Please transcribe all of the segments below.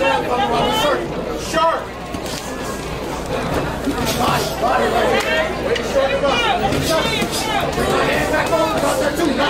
Sharp! Body, body, right. Wait. Bring my hand back over, brother, too.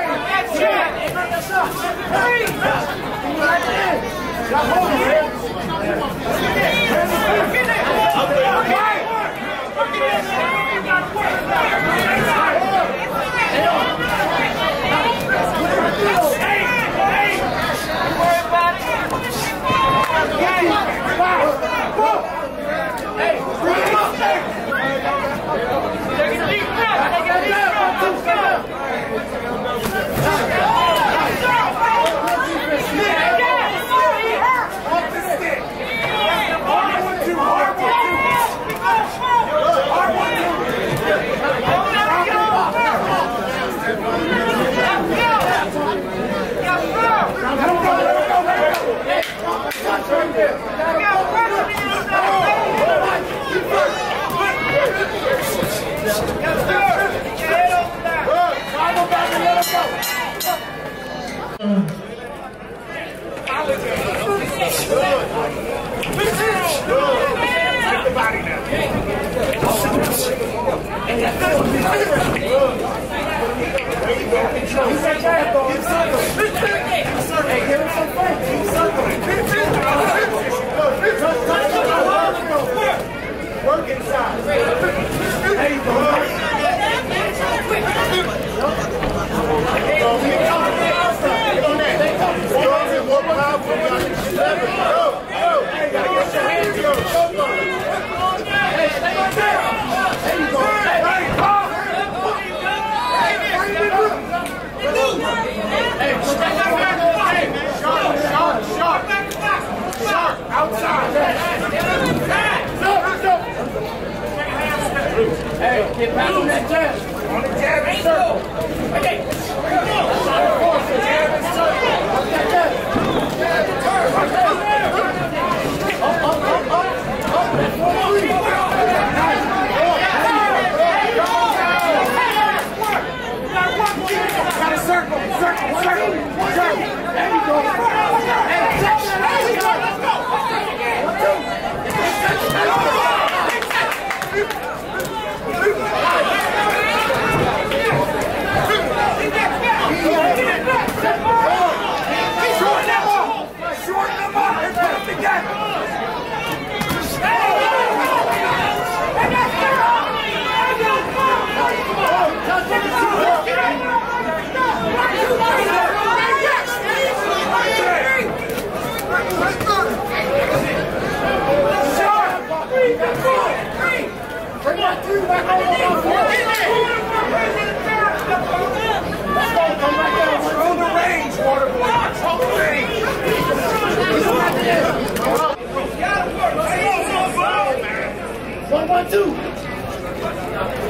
One, one, two.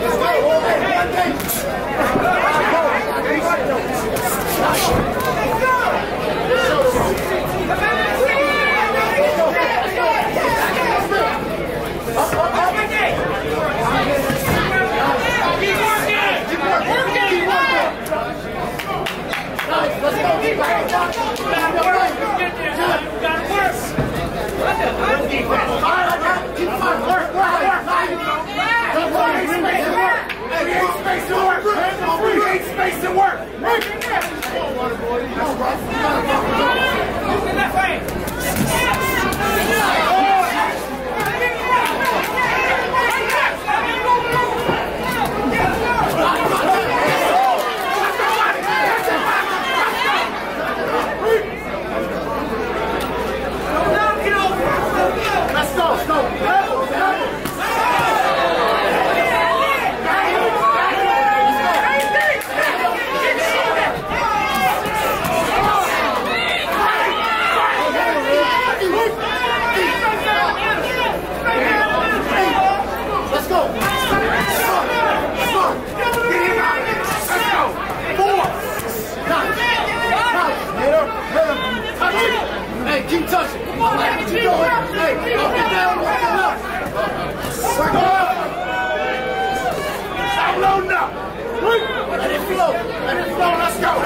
Let's go. Hey, hey, hey. Let it flow. Let it flow. Let's go.